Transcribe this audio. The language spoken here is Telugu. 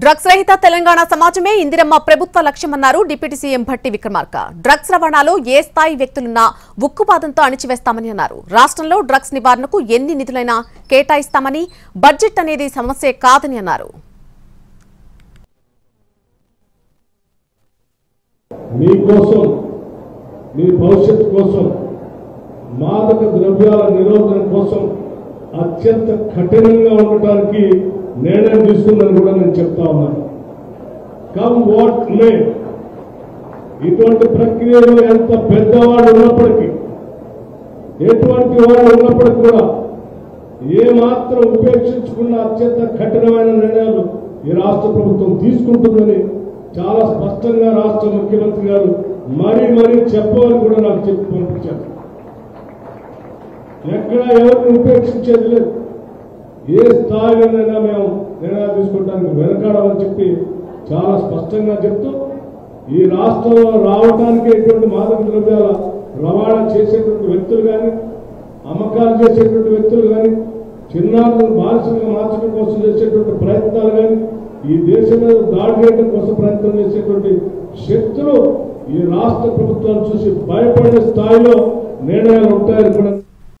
డ్రగ్స్ రహిత తెలంగాణ సమాజమే ఇందిరమ్మ ప్రభుత్వ లక్ష్యమన్నారు deputy CM Bhatti Vikramarka. Drugs రవాణాలో ఏ స్థాయి వ్యక్తులున్నా ఉక్కుపాదంతో అణిచివేస్తామని అన్నారు. రాష్ట్రంలో డ్రగ్స్ నివారణకు ఎన్ని నిధులైనా కేటాయిస్తామని బడ్జెట్ అనేది సమస్యే కాదని అన్నారు. మీ భవిష్యత్తు కోసం మాదక ద్రవ్యాల నిరోధన కోసం అత్యంత కఠినంగా ఉండటానికి నిర్ణయం తీసుకుందని కూడా నేను చెప్తా ఉన్నాను కమ్ వాట్ మే ఇటువంటి ప్రక్రియలో ఎంత పెద్దవాడు ఉన్నప్పటికీ ఎటువంటి వాడు ఉన్నప్పటికీ కూడా ఏ మాత్రం ఉపేక్షించుకున్న అత్యంత కఠినమైన నిర్ణయాలు ఈ రాష్ట్ర ప్రభుత్వం తీసుకుంటుందని చాలా స్పష్టంగా రాష్ట్ర ముఖ్యమంత్రి గారు మరీ మరీ చెప్పవని కూడా నాకు చెప్పి పంపించారు. ఎక్కడ ఎవరిని ఉపేక్షించేది లేదు. ఏ స్థాయిలోనైనా మేము నిర్ణయాలు తీసుకోవడానికి వెనకాడమని చెప్పి చాలా స్పష్టంగా చెప్తూ ఈ రాష్ట్రంలో రావడానికి ఎటువంటి మాదక ద్రవ్యాల రవాణా చేసేటువంటి వ్యక్తులు కానీ అమ్మకాలు చేసేటువంటి వ్యక్తులు కానీ చిన్నారులను బానిసలుగా మార్చడం కోసం చేసేటువంటి ప్రయత్నాలు కానీ ఈ దేశం మీద దాడి చేయడం కోసం ప్రయత్నం చేసేటువంటి శక్తులు ఈ రాష్ట్ర ప్రభుత్వాన్ని చూసి భయపడే స్థాయిలో నిర్ణయాలు ఉంటాయని కూడా